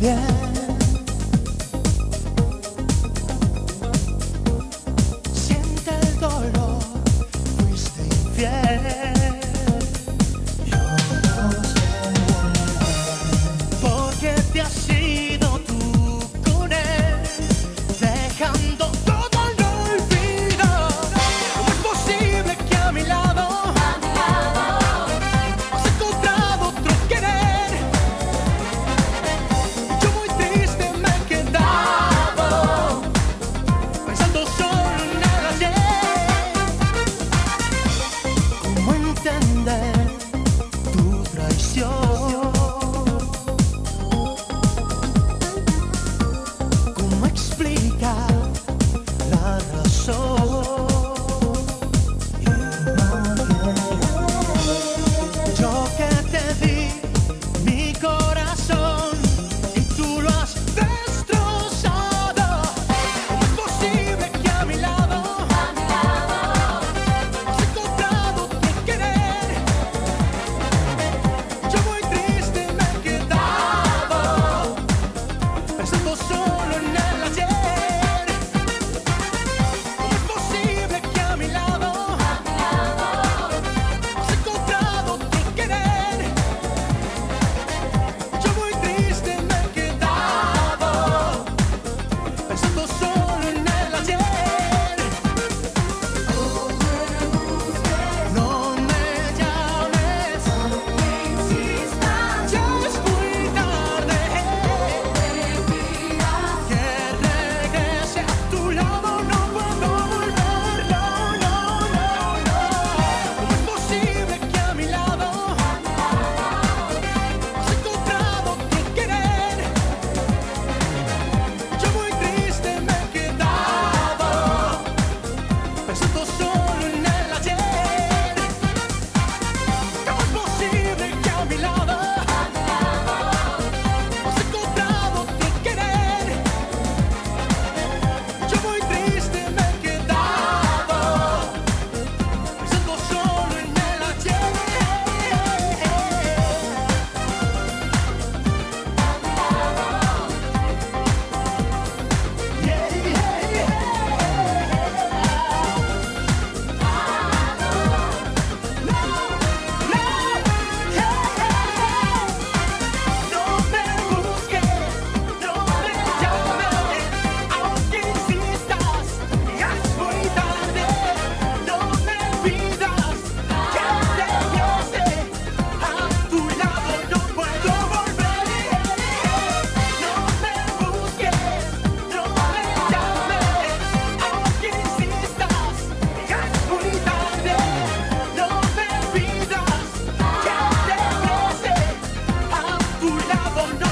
bien. tu